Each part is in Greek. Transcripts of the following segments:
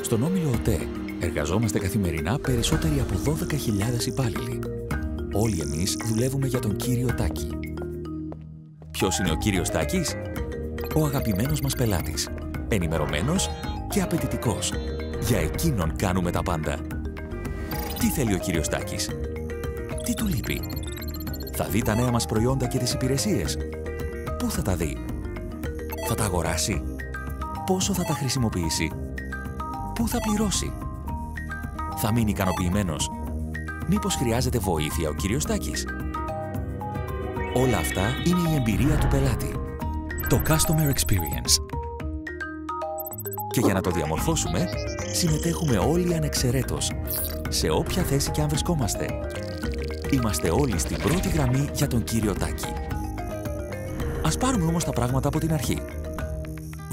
Στον Όμιλο ΟΤΕ εργαζόμαστε καθημερινά περισσότεροι από 12.000 υπάλληλοι. Όλοι εμείς δουλεύουμε για τον κύριο Τάκη. Ποιος είναι ο κύριος Τάκης; Ο αγαπημένος μας πελάτης. Ενημερωμένος και απαιτητικός. Για εκείνον κάνουμε τα πάντα. Τι θέλει ο κύριος Τάκης; Τι του λείπει; Θα δει τα νέα μας προϊόντα και τις υπηρεσίες; Πού θα τα δει; Θα τα αγοράσει; Πόσο θα τα χρησιμοποιήσει; Πού θα πληρώσει; Θα μείνει ικανοποιημένος; Μήπως χρειάζεται βοήθεια ο κύριος Τάκης; Όλα αυτά είναι η εμπειρία του πελάτη. Το Customer Experience. Και για να το διαμορφώσουμε, συμμετέχουμε όλοι ανεξαιρέτως, σε όποια θέση και αν βρισκόμαστε. Είμαστε όλοι στην πρώτη γραμμή για τον κύριο Τάκη. Ας πάρουμε όμως τα πράγματα από την αρχή.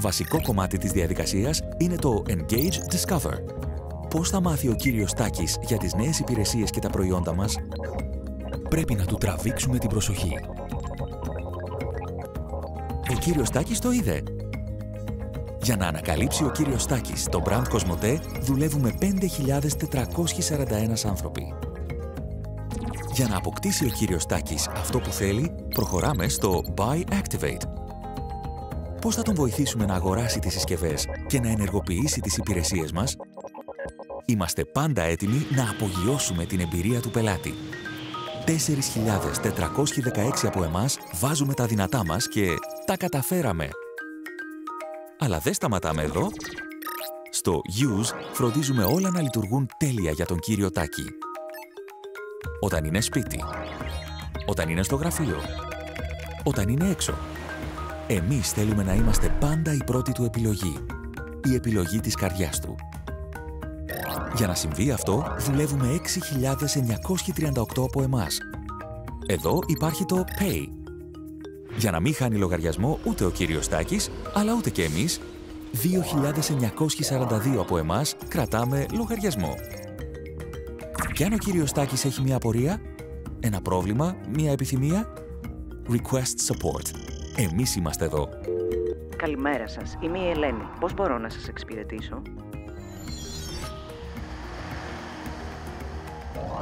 Βασικό κομμάτι της διαδικασίας είναι το Engage Discover. Πώς θα μάθει ο κύριος Τάκης για τις νέες υπηρεσίες και τα προϊόντα μας; Πρέπει να του τραβήξουμε την προσοχή. Ο κύριος Τάκης το είδε. Για να ανακαλύψει ο κύριος Τάκης το brand Cosmote, δουλεύουμε 5.441 άνθρωποι. Για να αποκτήσει ο κύριος Τάκης αυτό που θέλει, προχωράμε στο Buy Activate. Πώς θα τον βοηθήσουμε να αγοράσει τις συσκευές και να ενεργοποιήσει τις υπηρεσίες μας; Είμαστε πάντα έτοιμοι να απογειώσουμε την εμπειρία του πελάτη. 4.416 από εμάς βάζουμε τα δυνατά μας και τα καταφέραμε. Αλλά δεν σταματάμε εδώ. Στο Use φροντίζουμε όλα να λειτουργούν τέλεια για τον κύριο Τάκη. Όταν είναι σπίτι, όταν είναι στο γραφείο, όταν είναι έξω. Εμείς θέλουμε να είμαστε πάντα η πρώτη του επιλογή. Η επιλογή της καρδιάς του. Για να συμβεί αυτό, δουλεύουμε 6.938 από εμάς. Εδώ υπάρχει το Pay. Για να μην χάνει λογαριασμό ούτε ο κύριος Τάκης, αλλά ούτε και εμείς, 2.942 από εμάς κρατάμε λογαριασμό. Και αν ο κύριος Τάκης έχει μια απορία, ένα πρόβλημα, μια επιθυμία, Request Support. Εμείς είμαστε εδώ. Καλημέρα σας. Είμαι η Ελένη. Πώς μπορώ να σας εξυπηρετήσω;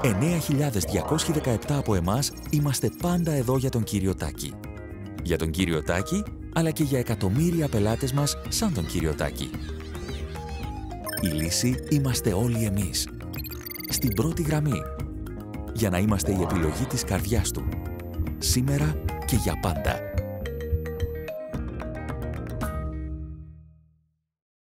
9.217 από εμάς είμαστε πάντα εδώ για τον κύριο Τάκη. Για τον κύριο Τάκη, αλλά και για εκατομμύρια πελάτες μας σαν τον κύριο Τάκη. Η λύση είμαστε όλοι εμείς. Στην πρώτη γραμμή. Για να είμαστε η επιλογή της καρδιάς του. Σήμερα και για πάντα.